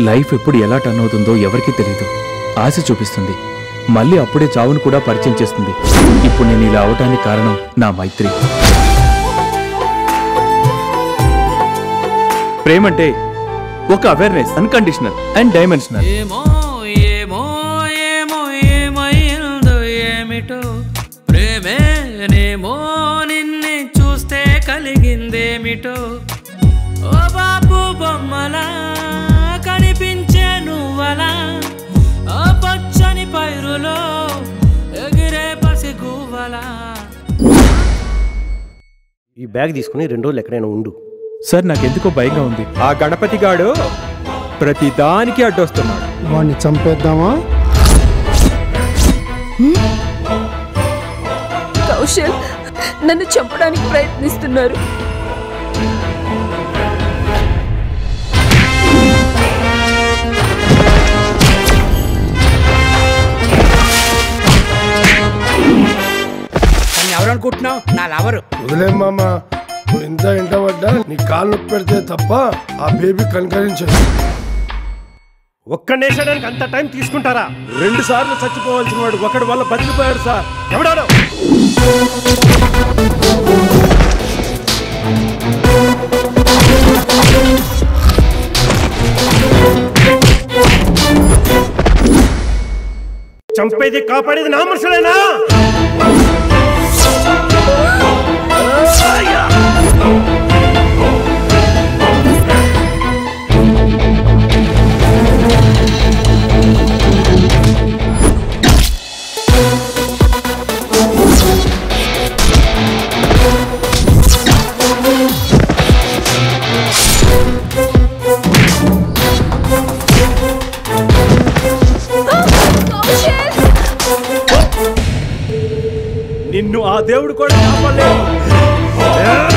Life ఎప్పుడు ఎలా turn అవుతుందో ఎవరికీ తెలియదు ఆశ చూపిస్తుంది. మళ్ళీ అప్పుడే చావును కూడా పరిచయం చేస్తుంది. ఇప్పుడు నేను ఇలా అవటానికి కారణం నా మైత్రి. ప్రేమంటే ఒక అవేర్నెస్ అన్కండిషనల్ అండ్ డైమెన్షనల్ ఏమో ఏమో ఏమో ఏమైందో ఏమిటో. ప్రేమేనేమో నిన్నే చూస్తే కలిగిందేమిటో. ఈ బ్యాగ్ తీసుకుని రెండు రోజులు ఎక్కడైనా ఉండు. సార్ నాకెందుకో భయంగా ఉంది. ఆ గణపతి గాడు ప్రతి దానికి అడ్డొస్తున్నాడు. వాడిని చంపేద్దామా? కౌశల్ నన్ను చంపడానికి ప్రయత్నిస్తున్నారు. ఎవరనుకుంటున్నావు నా లవరు. వదిలే మామ నువ్వు ఎంత ఎంట పడ్డా నీ కాళ్ళు నొప్పి పెడితే తప్ప ఆ బేబీ కనికరించదు. ఒక్క నేసడానికి అంత టైం తీసుకుంటారా? రెండు సార్లు చచ్చిపోవాల్సిన వాడు ఒకడి వల్ల బతికిపోయాడు సార్. ఎవడాడు? చంపేది కాపాడేది నా మనుషులేనా? నిన్ను ఆ దేవుడు కూడా కాపాడలేదు É.